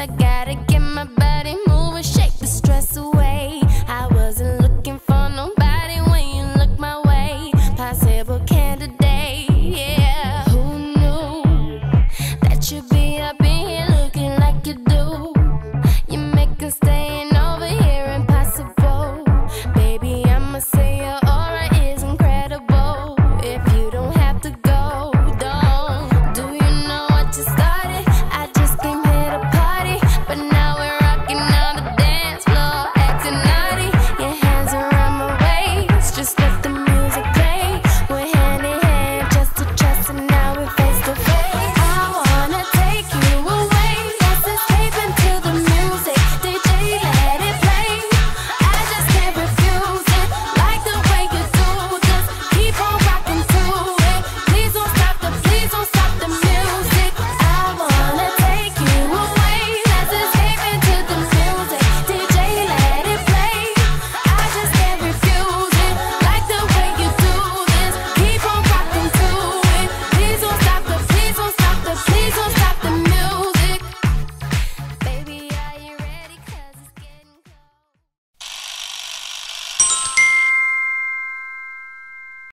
I gotta get my body moving, shake the stress away. I wasn't looking for nobody when you looked my way. Possible candidate, yeah. Who knew that you'd be up in here looking like you do? You make a stay.